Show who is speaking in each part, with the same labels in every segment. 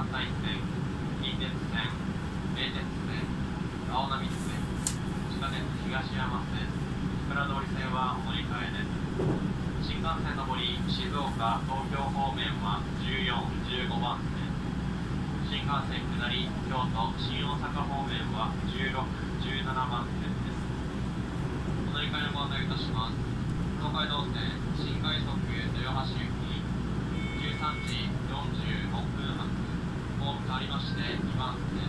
Speaker 1: 関西線、近鉄線、名鉄線、青波線、地下鉄東山線、桜通り線はお乗り換えです。新幹線上り静岡、東京方面は14、15番線。新幹線下り京都新大阪方面は1617番線ですお乗り換えのご案内いたします東海道線新快速豊橋行き13時46分発ホーム変わりまして2番線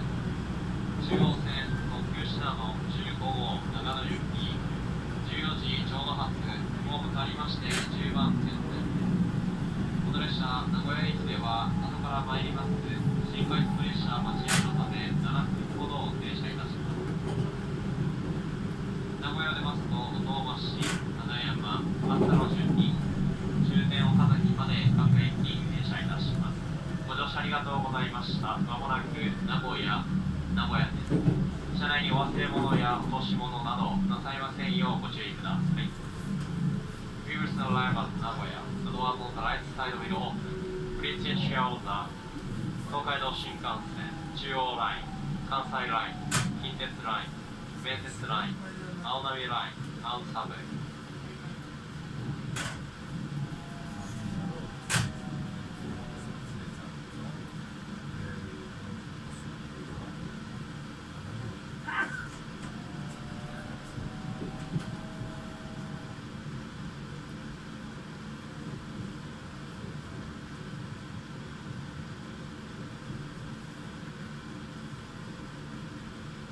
Speaker 1: 中央線特急品の15号長野行き14時ちょうど発ホーム変わりまして10番線ですこの列車名古屋駅では後から参ります新快速列車待ち合いのため7分ほど停車いたします名古屋を出ますと小東市花山松田の順に終点岡崎まで各駅停車いたしますご乗車ありがとうございましたまもなく名古屋名古屋です車内にお忘れ物や落とし物などなさいませんようご注意ください We will soon arrive at Nagoya. The doors on the right side will open. Please ensure that 東海道新幹線、中央ライン、関西ライン、近鉄ライン、名鉄ライン、青波ライン、アウトサブウェイ。